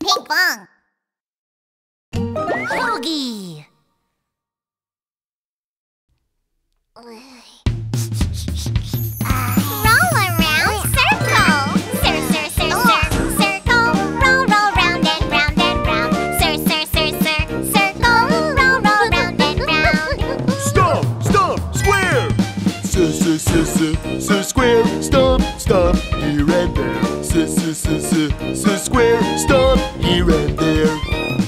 Ping pong. Hogi. Roll around circle. Sir, sir, sir, sir, circle. Roll, roll round and round and round. Sir, sir, sir, sir, circle. Roll, roll round and round. Stomp, stomp, square. S s s s s square. Stomp, stomp, here and there. S s s s s square. stop here and there.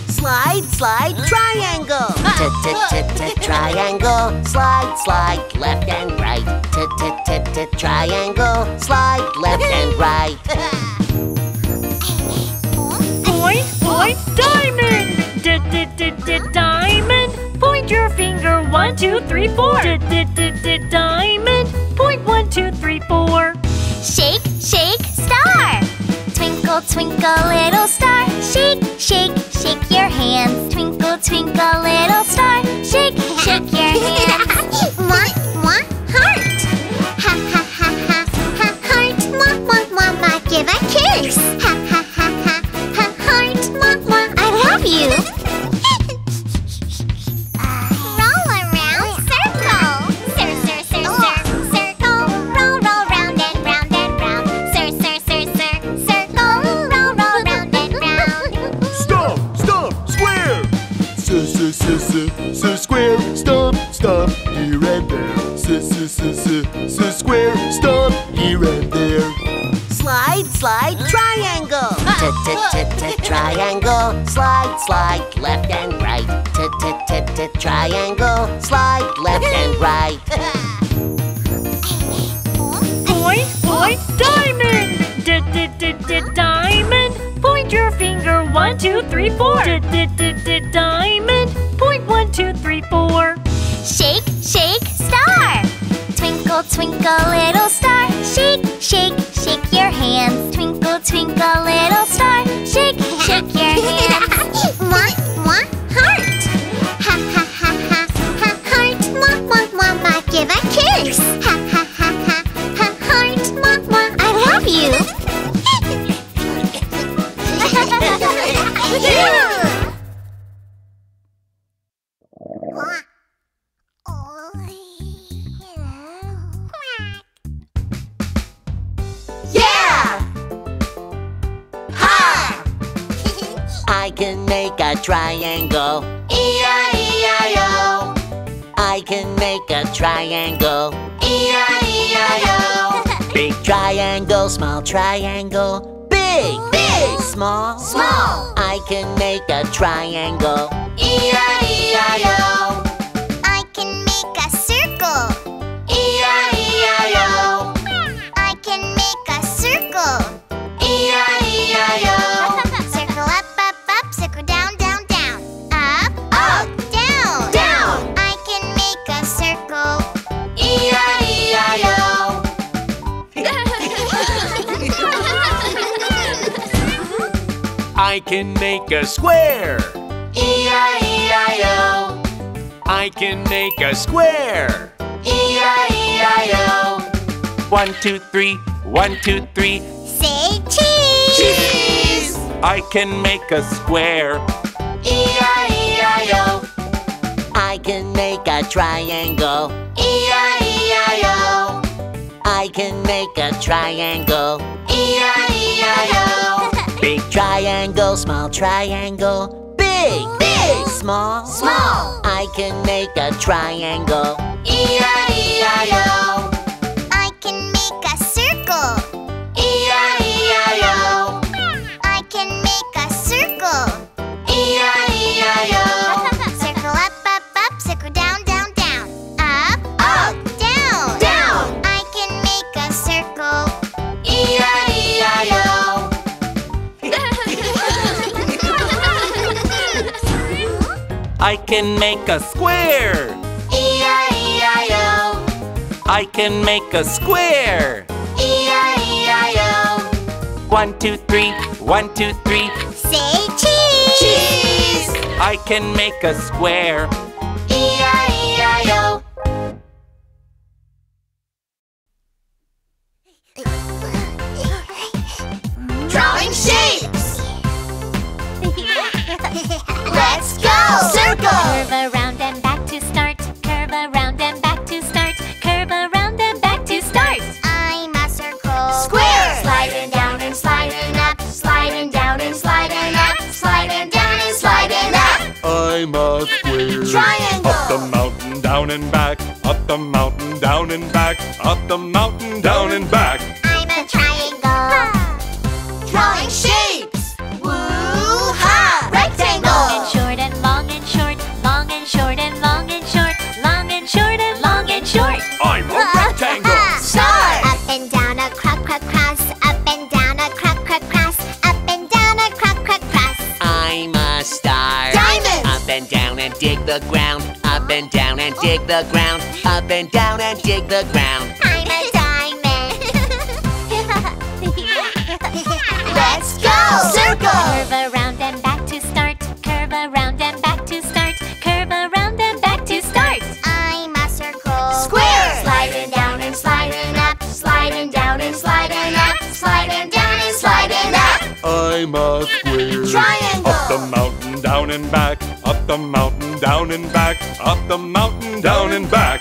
Slide, slide, triangle. T t t t triangle. Slide, slide, left and right. T t t t triangle. Slide, left and right. Point, point, diamond! D d d d diamond! Point your finger, one, two, three, four. D d d d diamond! Point one, two, three, four. Shake, shake, star. Twinkle, twinkle, little star. Shake, shake, shake your hands. Twinkle, twinkle, little star. T t triangle. Slide, left and right. Point, point, diamond! D d d d diamond! Point your finger, one, two, three, four. D d d d diamond! Point one, two, three, four. Shake, shake, star. Twinkle, twinkle, little star. Shake, shake, shake your hands. Twinkle, twinkle, little star. Shake, shake your hands. I can make a triangle. E-I-E-I-O. I can make a triangle. E-I-E-I-O. Big triangle, small triangle. Big, big, small, small. I can make a triangle. E-I-E-I-O. I can make a square. E-I-E-I-O. I can make a square. E-I-E-I-O. One, two, three, one, two, three. Say cheese. Cheese. I can make a square. E-I-E-I-O. I can make a triangle. E-I-E-I-O. I can make a triangle. Triangle, small triangle. Big, big, small, small. I can make a triangle. E-I-E-I-O. I can make a square. E-I-E-I-O. I can make a square. E-I-E-I-O. One, two, three, one, two, three. Say cheese. Cheese. I can make a square. E-I-E-I-O. the mountain, down and back. Up the mountain, down and back. Up the mountain, down and back. And down and dig the ground. I'm a diamond. Let's go. Circle. Curve around and back to start. Curve around and back to start. Curve around and back to start. I'm a circle. Square. Sliding down and sliding up, sliding down and sliding up, sliding down and sliding up. I'm a square. Triangle. Up the mountain, down and back, up the mountain, down and back, up the mountain, down and back.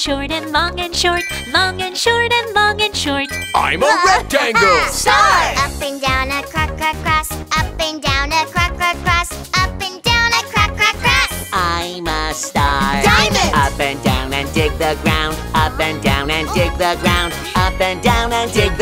Short and long and short, long and short and long and short. I'm a rectangle. Star. Up and down a crock, crock, cross. Up and down a crock, crock, cross. Up and down a crock, crock, cross. I'm a star. Diamond. Up and down and dig the ground. Up and down and dig the ground. Up and down and dig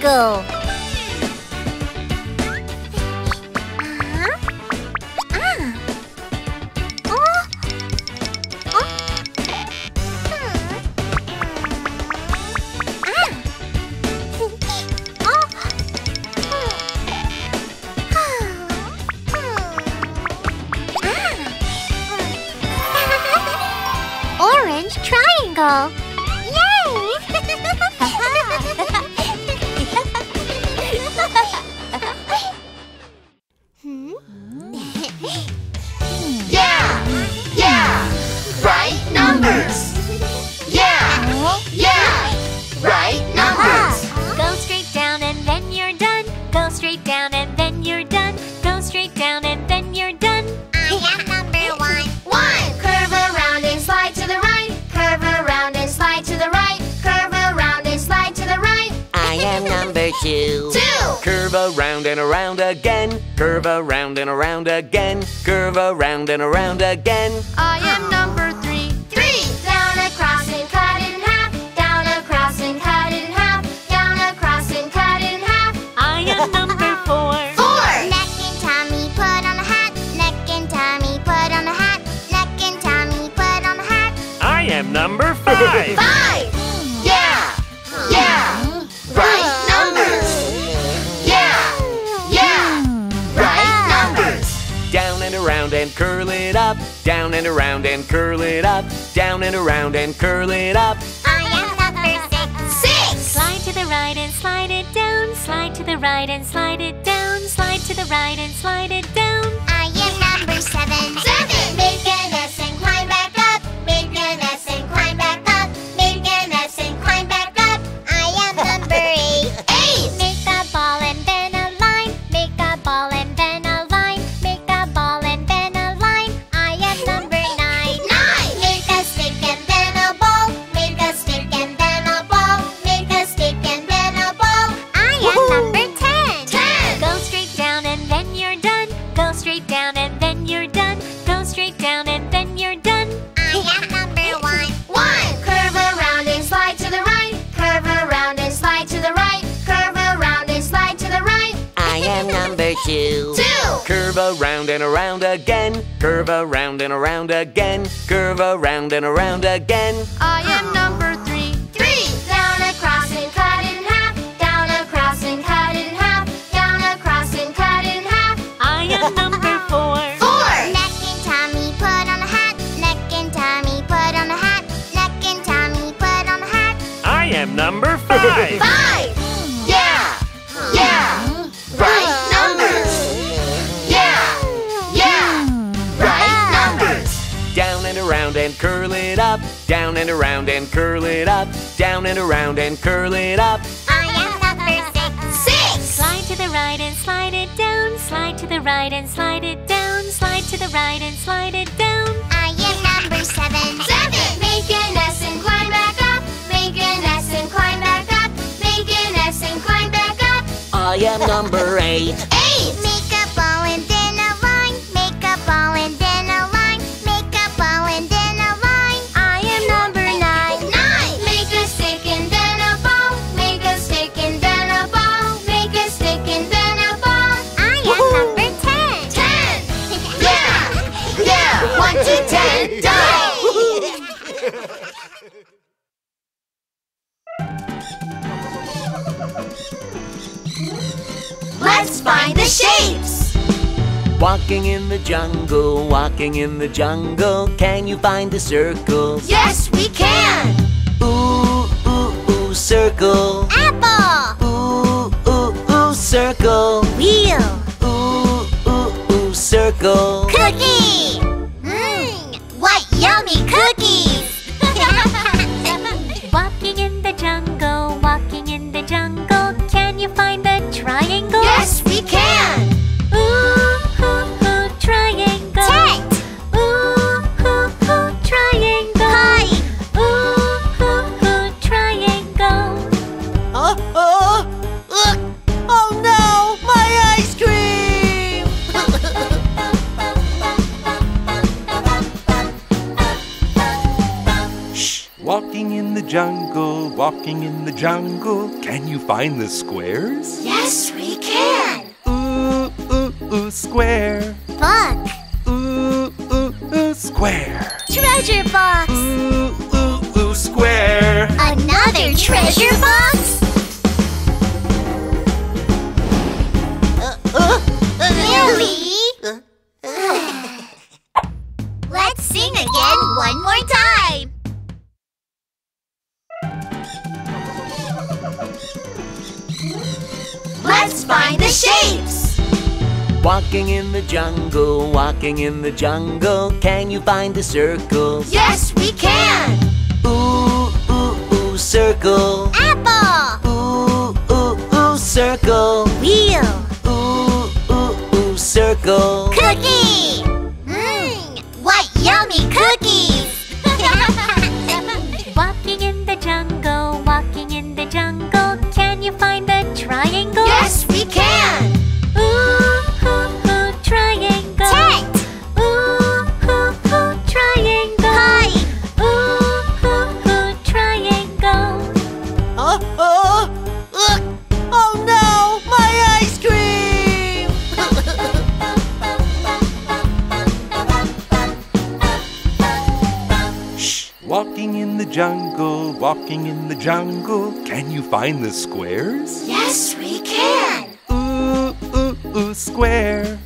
Triangle. Two. Two. Curve around and around again. Curve around and around again. Curve around and around again. I am number three. Three. Down across and cut in half. Down across and cut in half. Down across and cut in half. I am number four. Four. Neck and tummy, put on a hat. Neck and tummy, put on a hat. Neck and tummy, put on a hat. I am number five. Five. Down and around and curl it up. Down and around and curl it up. I am number six. Six. Slide to the right and slide it down. Slide to the right and slide it down. Slide to the right and slide it down. I am number seven. Seven. Make number two. Two. Curve around and around again. Curve around and around again. Curve around and around again. I am number three. Three. Down across and cut in half. Down across and cut in half. Down across and cut in half. I am number four. Four. Neck and tummy, put on a hat. Neck and tummy, put on a hat. Neck and tummy, put on a hat. I am number five. Five. Down and around and curl it up. Down and around and curl it up. I am number six. Six. Slide to the right and slide it down. Slide to the right and slide it down. Slide to the right and slide it down. I am number seven. Seven. Make an S and climb back up. Make an S and climb back up. Make an S and climb back up. I am number eight. Walking in the jungle, walking in the jungle. Can you find the circles? Yes, we can. Ooh, ooh, ooh, circle. Apple. Ooh, ooh, ooh, circle. Wheel. Ooh, ooh, ooh, circle. Cookie. Find the squares? Yes, we can. Ooh, ooh, ooh, square. Book. Ooh, ooh, ooh, square. Treasure box. Ooh, ooh, ooh, square. Another treasure box. Uh, uh, uh. Really? Walking in the jungle, walking in the jungle. Can you find the circle? Yes, we can. Ooh, ooh, ooh, circle. Apple. Ooh, ooh, ooh, circle. Wheel. Ooh, ooh, ooh, circle. Cookie. Walking in the jungle. Can you find the squares? Yes, we can. Ooh, ooh, ooh, square.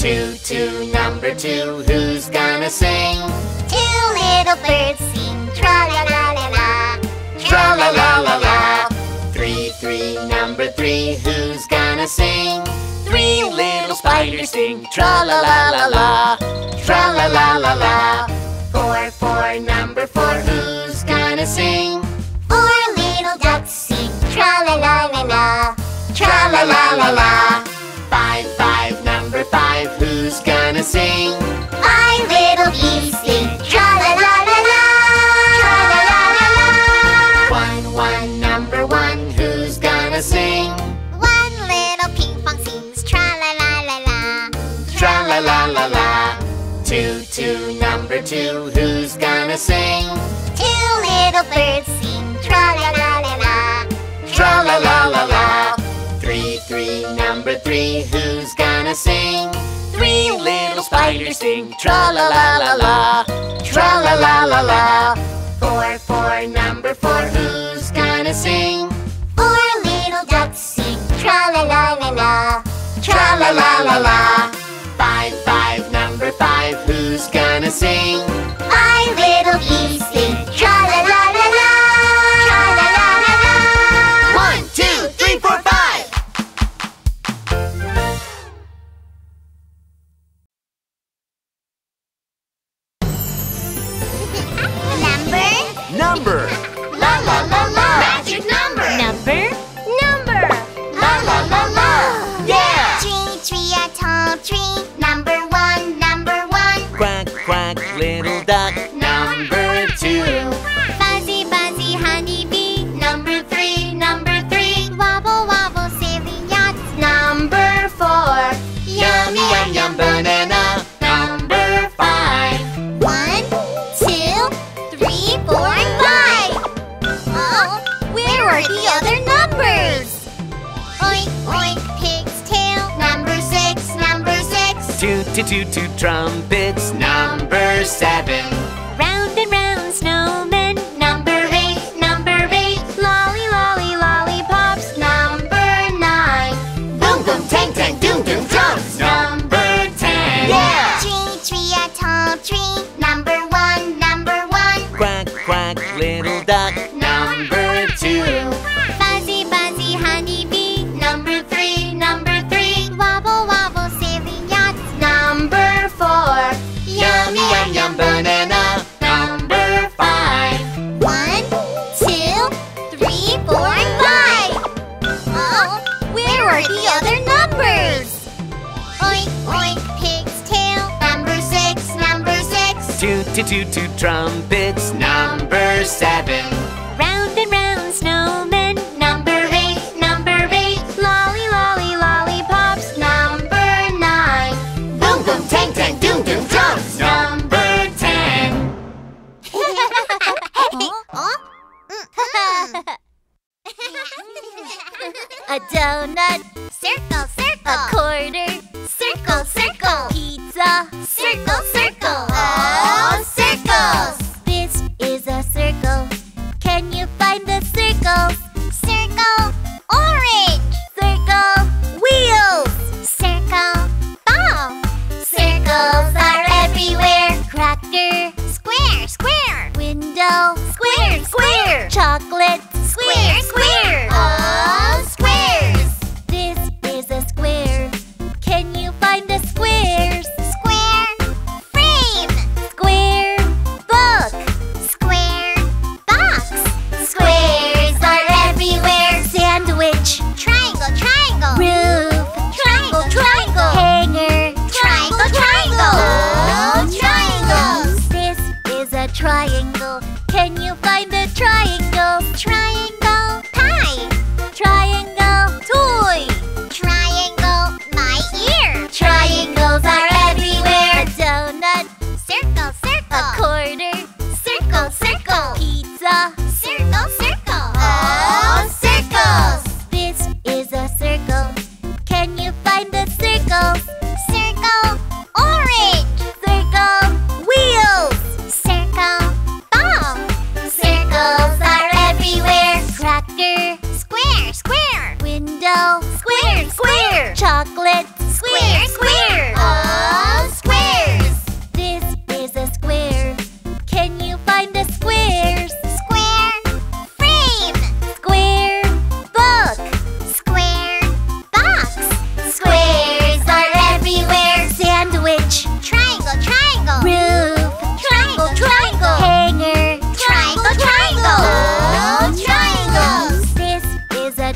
Two, two, number two, who's gonna sing? Two little birds sing tra la la la la, tra la la la la. Three, three, number three, who's gonna sing? Three little spiders sing tra la la la la, tra la la la la. Four, four, number four, who's gonna sing? Four little ducks sing two, who's gonna sing? Two little birds sing tra-la-la-la-la Tra-la-la-la-la Three, three, number three, who's gonna sing? Three little spiders sing tra-la-la-la-la Tra-la-la-la-la Four, four, number four, who's gonna sing? Four little ducks sing tra-la-la-la-la Tra-la-la-la-la Five, five sing. trumpet.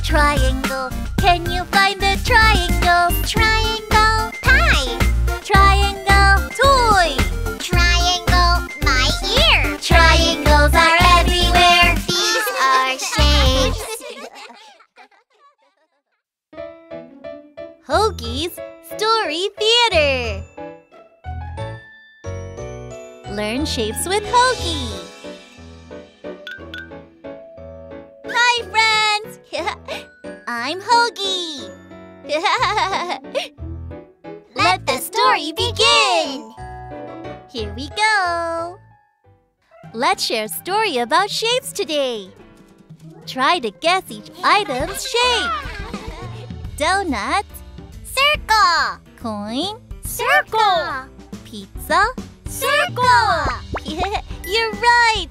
triangle. Can you find the triangle? Triangle pie. Triangle toy. Triangle my ear. Triangles are everywhere. These are shapes. Hogi's Story Theater. Learn shapes with Hogi. I'm Hogi. Let the story begin! Here we go. Let's share a story about shapes today. Try to guess each item's shape. Donut, Circle! coin, Circle! pizza, Circle! You're right!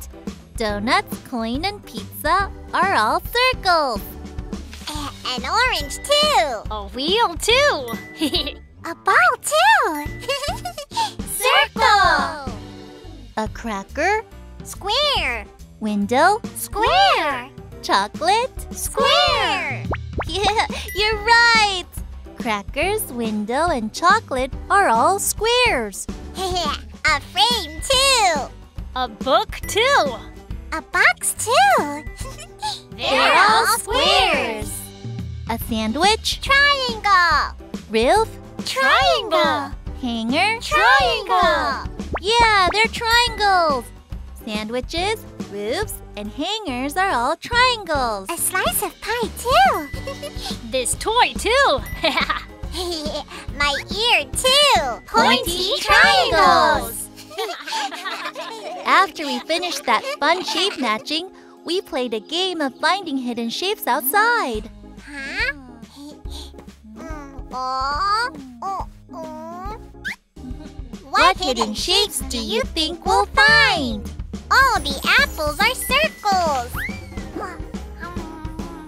Donuts, coin, and pizza are all circles. An orange too! A wheel, too. A ball too! Circle! A cracker, Square! window, Square! chocolate. Square! Yeah, you're right! Crackers, window, and chocolate are all squares. A frame too! A book, too. A box too! They're all squares. A sandwich, Triangle! roof, Triangle! hanger. Triangle! Yeah, they're triangles. Sandwiches, roofs, and hangers are all triangles. A slice of pie too! This toy, too. My ear too! Pointy triangles. After we finished that fun shape matching, we played a game of finding hidden shapes outside. What hidden shapes do you think we'll find? Oh, the apples are circles!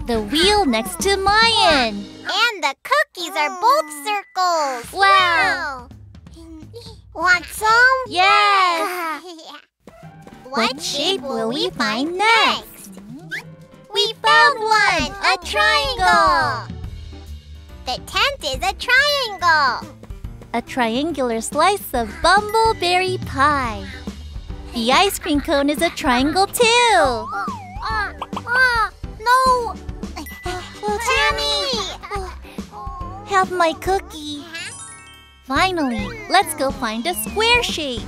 The wheel next to Mayan. And the cookies are both circles! Wow. Want some? Yes. what shape will we find next? We found one! A triangle! The tent is a triangle! A triangular slice of bumbleberry pie. The ice cream cone is a triangle too. Oh, oh, oh, no! Tammy! Have my cookie. Finally, let's go find a square shape.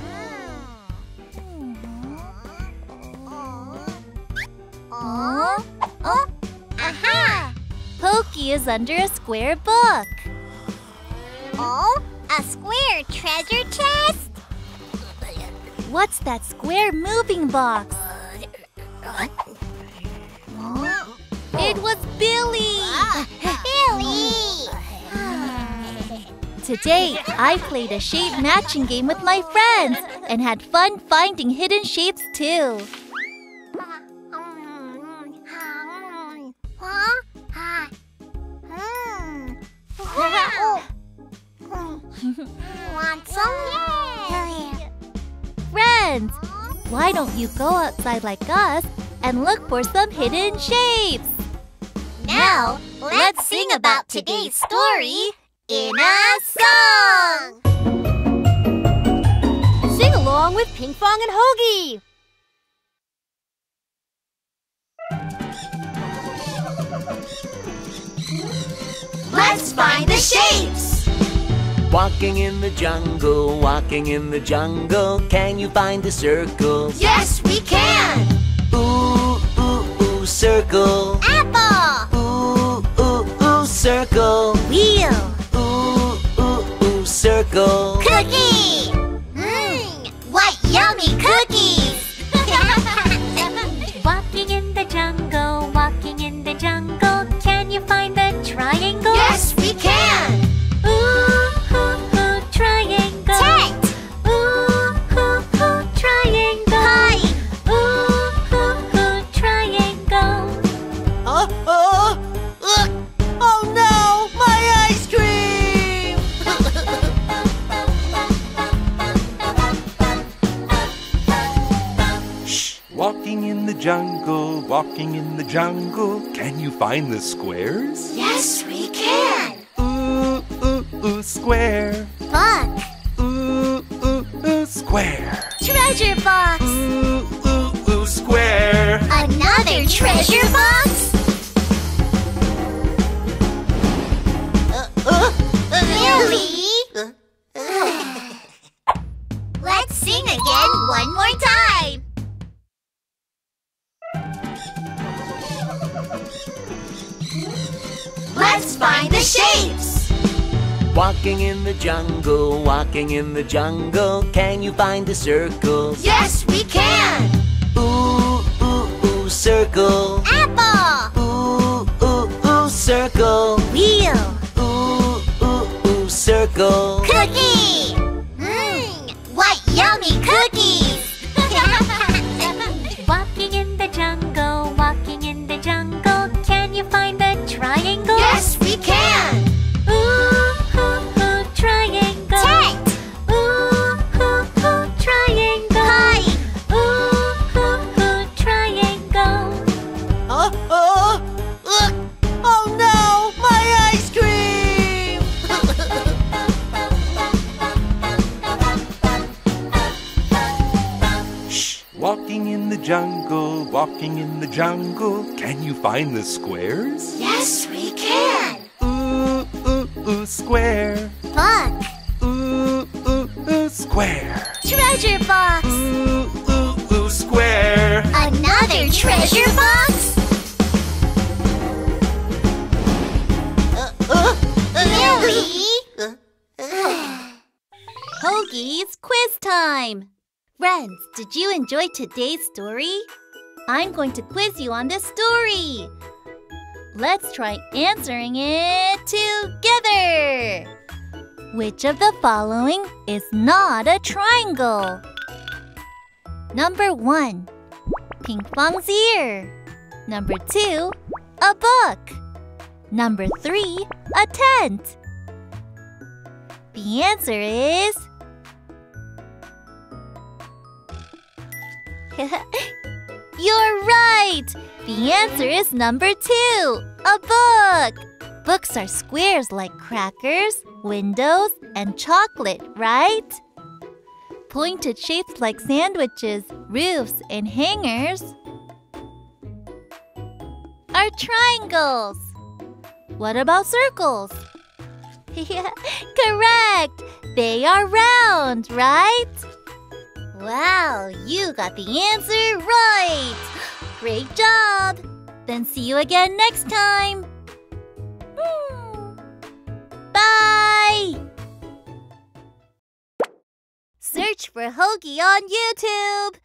Is under a square book. Oh, a square treasure chest? What's that square moving box? It was Billy! Billy! Today, I played a shape matching game with my friends and had fun finding hidden shapes too. Friends, why don't you go outside like us and look for some hidden shapes? Now, let's sing about today's story in a song! Sing along with Pinkfong and Hogi. Let's find the shapes! Walking in the jungle, walking in the jungle, can you find the circle? Yes, we can! Ooh, ooh, ooh, circle. Apple! Ooh, ooh, ooh, circle. Wheel! Ooh, ooh, ooh, circle. Cookie! Mmm, what yummy cookies! Walking in the jungle, walking in the jungle, can you find the triangle? yes, we can! Find the squares? Let's find the shapes. Walking in the jungle, walking in the jungle. Can you find the circles? Yes, we can. Ooh, ooh, ooh, circle. Apple. Ooh, ooh, ooh, circle. Wheel. Ooh, ooh, ooh, circle. Cookie. Can. Ooh, ooh, ooh, triangle. Tent. Ooh, ooh, ooh, triangle. Kite. Ooh, ooh, ooh, triangle. Oh, oh, ugh. oh no, my ice cream! Shh! Walking in the jungle, walking in the jungle. Can you find the squares? Yes, we can. Ooh, ooh, ooh, square. Book. Ooh, ooh, ooh, square. Treasure box. Ooh, ooh, ooh, square. Another treasure box. Uh, uh, uh, Billy. Hogi's quiz time! Friends, did you enjoy today's story? I'm going to quiz you on this story. Let's try answering it together. Which of the following is not a triangle? Number one, Ping Fong's ear. Number two, a book. Number three, a tent. The answer is You're right! The answer is number two a book. Books are squares like crackers, windows, and chocolate, right? Pointed shapes like sandwiches, roofs, and hangers are triangles. What about circles? Correct! They are round, right? Wow, you got the answer right! Great job! Then see you again next time! Hmm. Bye! Search for Hogi on YouTube!